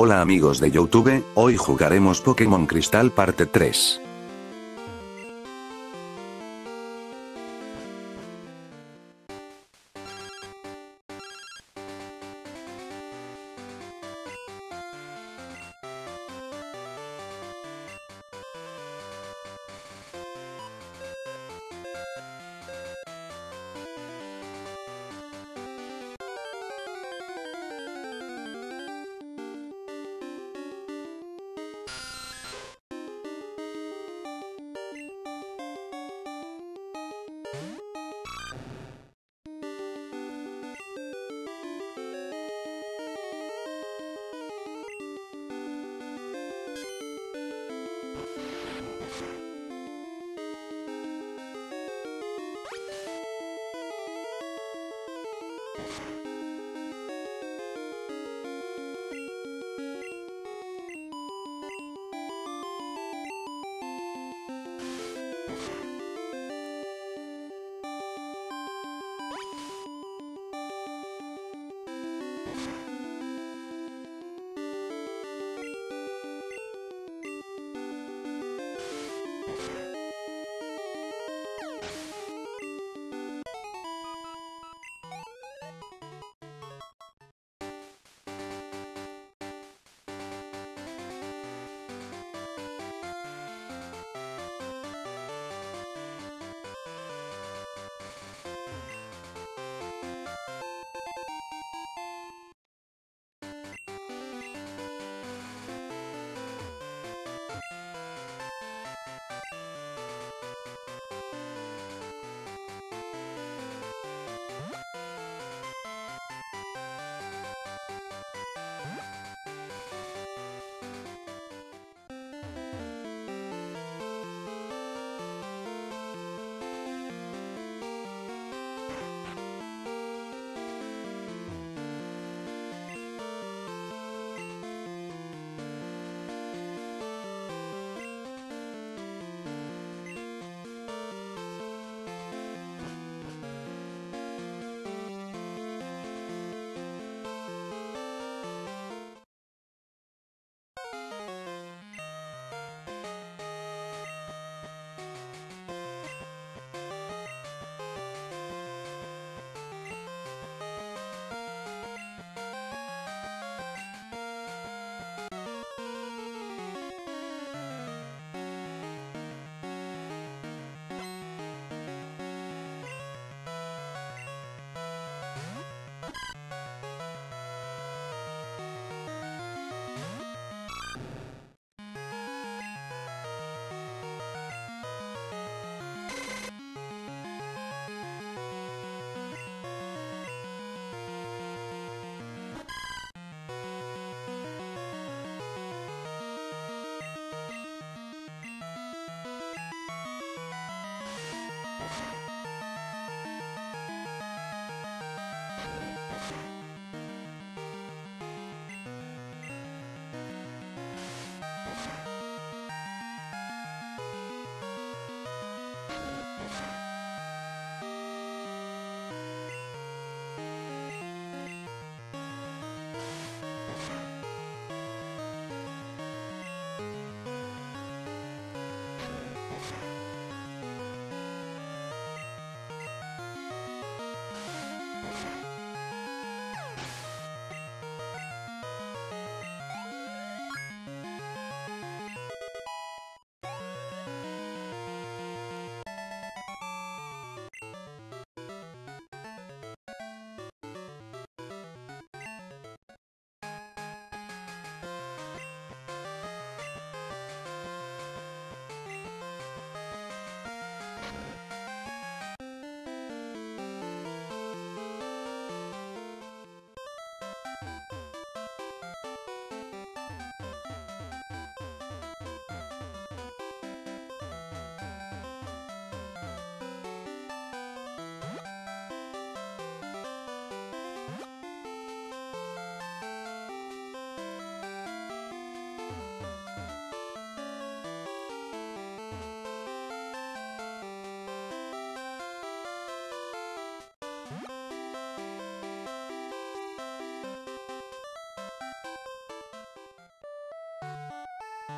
Hola amigos de Youtube, hoy jugaremos Pokémon Cristal parte 3.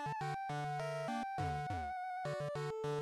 えっ?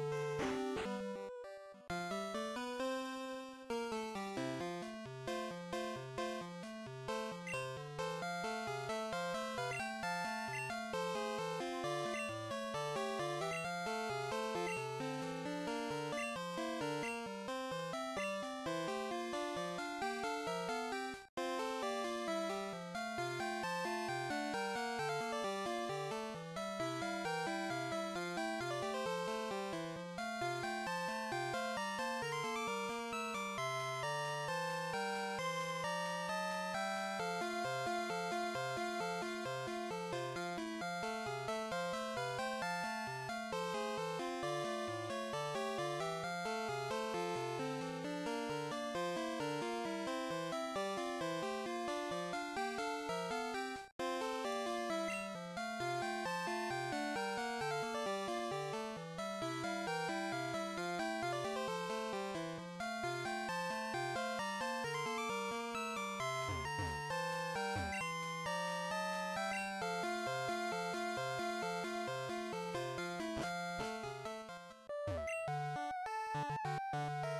you.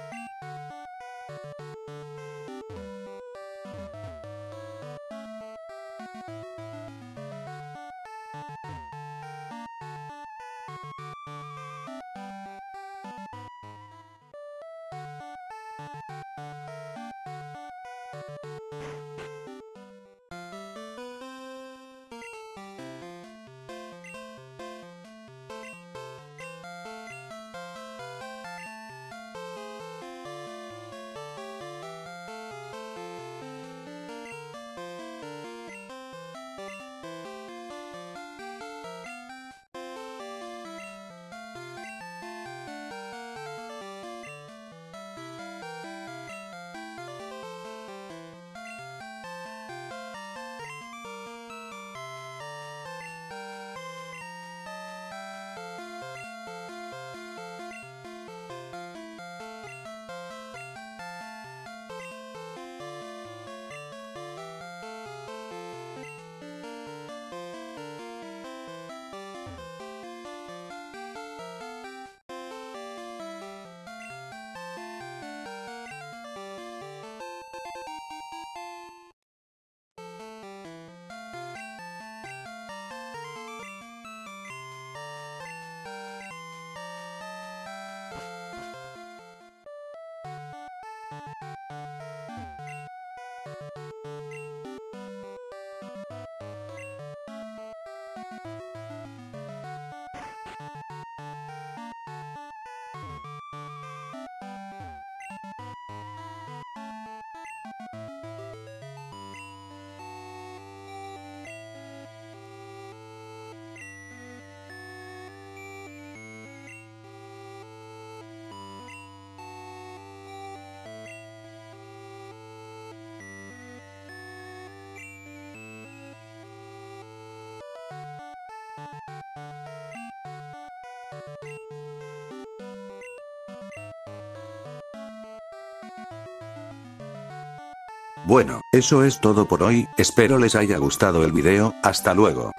Bueno, eso es todo por hoy, espero les haya gustado el video, hasta luego.